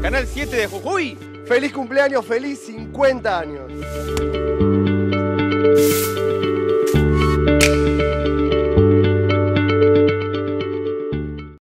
Canal 7 de Jujuy. Feliz cumpleaños, feliz 50 años.